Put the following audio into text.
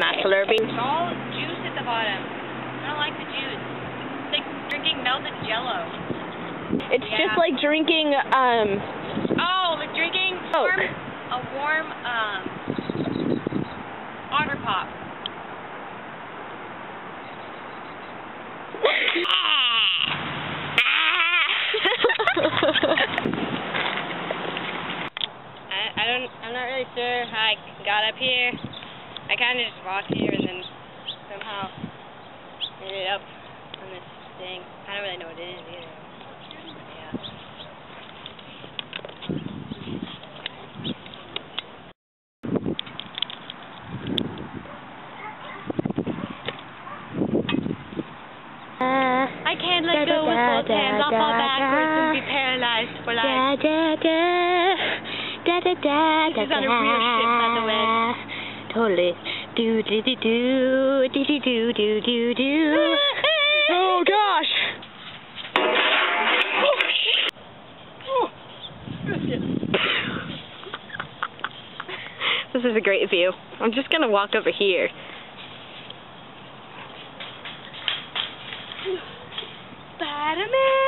on that It's all juice at the bottom. I don't like the juice. It's like drinking melted jello. It's Yeah. just like drinking, um, Oh, like drinking warm, a warm, um, otter pop. I, I don't, I'm not really sure how I got up here. I kind of just walked here and then somehow ended up on this thing. I don't really know what it is either. I can't let go with both hands. I'll fall backwards and be paralyzed for life. Da da da da da da This is on a real ship, by the way totally. Do do do do do do do do do do. oh gosh. Oh. this is a great view. I'm just gonna walk over here. Spider-Man!